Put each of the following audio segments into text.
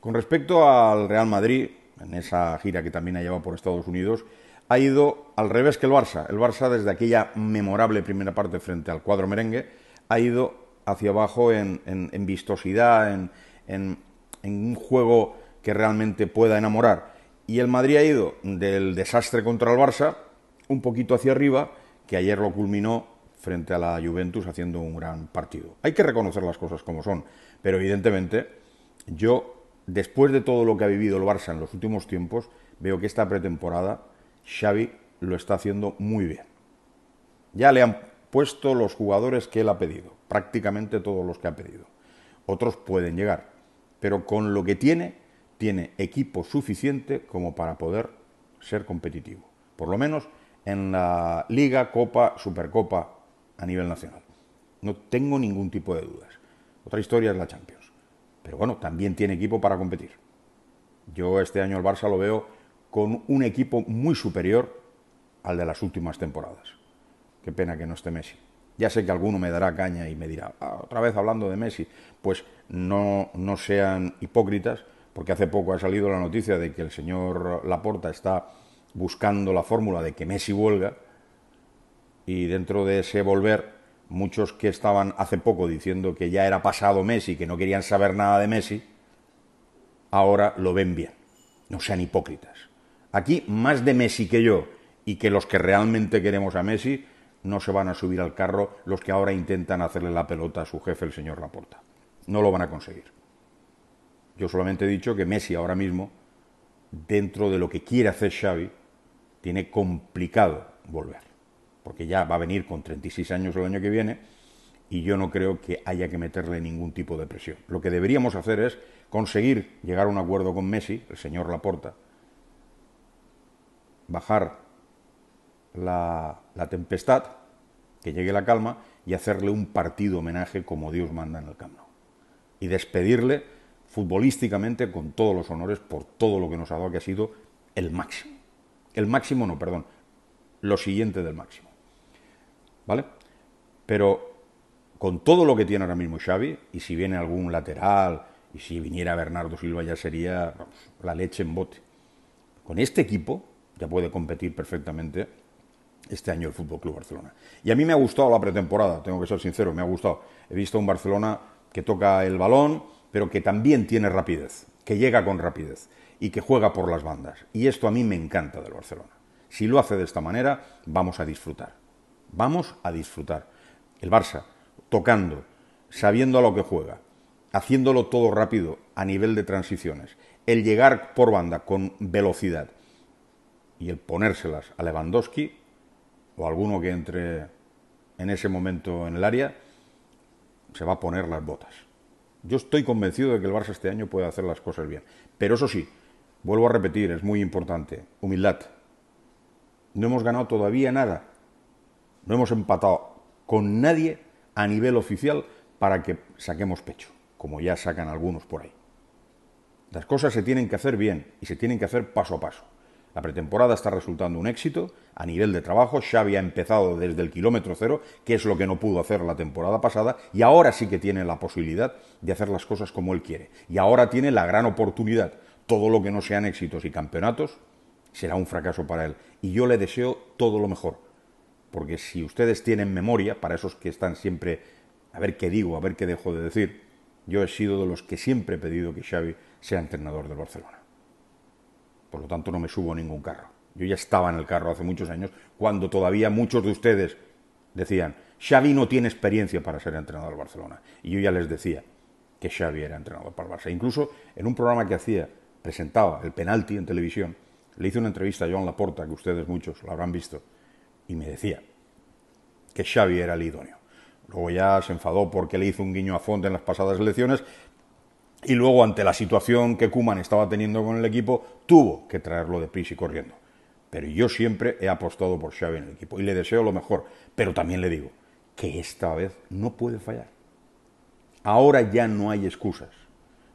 Con respecto al Real Madrid, en esa gira que también ha llevado por Estados Unidos, ha ido al revés que el Barça. El Barça, desde aquella memorable primera parte frente al cuadro merengue, ha ido hacia abajo en, vistosidad, en, un juego que realmente pueda enamorar. Y el Madrid ha ido del desastre contra el Barça un poquito hacia arriba, que ayer lo culminó frente a la Juventus haciendo un gran partido. Hay que reconocer las cosas como son, pero evidentemente yo después de todo lo que ha vivido el Barça en los últimos tiempos, veo que esta pretemporada Xavi lo está haciendo muy bien. Ya le han puesto los jugadores que él ha pedido, prácticamente todos los que ha pedido. Otros pueden llegar, pero con lo que tiene, tiene equipo suficiente como para poder ser competitivo. Por lo menos en la Liga, Copa, Supercopa a nivel nacional. No tengo ningún tipo de dudas. Otra historia es la Champions. Pero bueno, también tiene equipo para competir. Yo este año el Barça lo veo con un equipo muy superior al de las últimas temporadas. Qué pena que no esté Messi. Ya sé que alguno me dará caña y me dirá, ah, otra vez hablando de Messi, pues no, no sean hipócritas, porque hace poco ha salido la noticia de que el señor Laporta está buscando la fórmula de que Messi vuelva y dentro de ese volver muchos que estaban hace poco diciendo que ya era pasado Messi, que no querían saber nada de Messi, ahora lo ven bien. No sean hipócritas. Aquí, más de Messi que yo y que los que realmente queremos a Messi, no se van a subir al carro los que ahora intentan hacerle la pelota a su jefe, el señor Laporta. No lo van a conseguir. Yo solamente he dicho que Messi ahora mismo, dentro de lo que quiere hacer Xavi, tiene complicado volver porque ya va a venir con 36 años el año que viene y yo no creo que haya que meterle ningún tipo de presión. Lo que deberíamos hacer es conseguir llegar a un acuerdo con Messi, el señor Laporta, bajar la, tempestad, que llegue la calma y hacerle un partido homenaje como Dios manda en el campo. Y despedirle futbolísticamente con todos los honores por todo lo que nos ha dado, que ha sido el máximo. El máximo, no, perdón, lo siguiente del máximo. ¿Vale? Pero con todo lo que tiene ahora mismo Xavi, y si viene algún lateral, y si viniera Bernardo Silva ya sería la leche en bote. Con este equipo ya puede competir perfectamente este año el Fútbol Club Barcelona. Y a mí me ha gustado la pretemporada, tengo que ser sincero, me ha gustado. He visto un Barcelona que toca el balón, pero que también tiene rapidez, que llega con rapidez y que juega por las bandas. Y esto a mí me encanta del Barcelona. Si lo hace de esta manera, vamos a disfrutar. Vamos a disfrutar. El Barça, tocando, sabiendo a lo que juega, haciéndolo todo rápido a nivel de transiciones, el llegar por banda con velocidad y el ponérselas a Lewandowski o alguno que entre en ese momento en el área, se va a poner las botas. Yo estoy convencido de que el Barça este año puede hacer las cosas bien. Pero eso sí, vuelvo a repetir, es muy importante, humildad. No hemos ganado todavía nada. No hemos empatado con nadie a nivel oficial para que saquemos pecho, como ya sacan algunos por ahí. Las cosas se tienen que hacer bien y se tienen que hacer paso a paso. La pretemporada está resultando un éxito a nivel de trabajo. Xavi ha empezado desde el kilómetro cero, que es lo que no pudo hacer la temporada pasada, y ahora sí que tiene la posibilidad de hacer las cosas como él quiere. Y ahora tiene la gran oportunidad. Todo lo que no sean éxitos y campeonatos será un fracaso para él. Y yo le deseo todo lo mejor porque si ustedes tienen memoria, para esos que están siempre a ver qué digo, a ver qué dejo de decir, yo he sido de los que siempre he pedido que Xavi sea entrenador del Barcelona. Por lo tanto, no me subo a ningún carro. Yo ya estaba en el carro hace muchos años, cuando todavía muchos de ustedes decían, Xavi no tiene experiencia para ser entrenador del Barcelona. Y yo ya les decía que Xavi era entrenador para el Barça. Incluso en un programa que hacía, presentaba el penalti en televisión, le hice una entrevista a Joan Laporta, que ustedes muchos lo habrán visto, y me decía que Xavi era el idóneo. Luego ya se enfadó porque le hizo un guiño a Fonte en las pasadas elecciones y luego ante la situación que Kuman estaba teniendo con el equipo tuvo que traerlo de prisa y corriendo. Pero yo siempre he apostado por Xavi en el equipo y le deseo lo mejor, pero también le digo que esta vez no puede fallar. Ahora ya no hay excusas.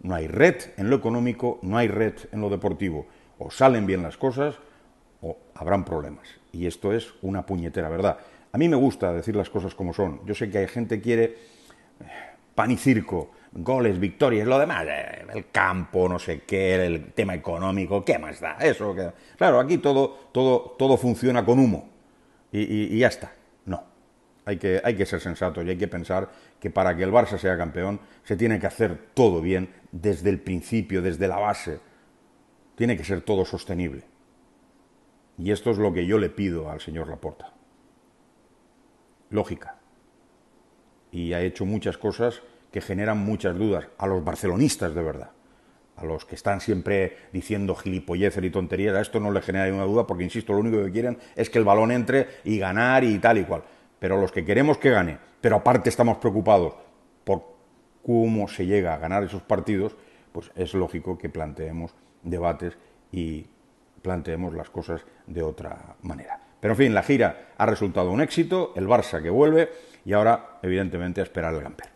No hay red en lo económico, no hay red en lo deportivo. O salen bien las cosas o habrán problemas. Y esto es una puñetera verdad. A mí me gusta decir las cosas como son. Yo sé que hay gente que quiere eh, pan y circo, goles, victorias, lo demás, eh, el campo, no sé qué, el tema económico, ¿qué más da? Eso, que... claro, aquí todo, todo, todo funciona con humo y, ya está. No, hay que, hay que ser sensato y hay que pensar que para que el Barça sea campeón se tiene que hacer todo bien desde el principio, desde la base. Tiene que ser todo sostenible. Y esto es lo que yo le pido al señor Laporta. Lógica. Y ha hecho muchas cosas que generan muchas dudas a los barcelonistas de verdad. A los que están siempre diciendo gilipolleces y tonterías, a esto no le genera ninguna duda porque, insisto, lo único que quieren es que el balón entre y ganar y tal y cual. Pero los que queremos que gane, pero aparte estamos preocupados por cómo se llega a ganar esos partidos, pues es lógico que planteemos debates y planteemos las cosas de otra manera. Pero en fin, la gira ha resultado un éxito, el Barça que vuelve y ahora, evidentemente, a esperar el Gamper.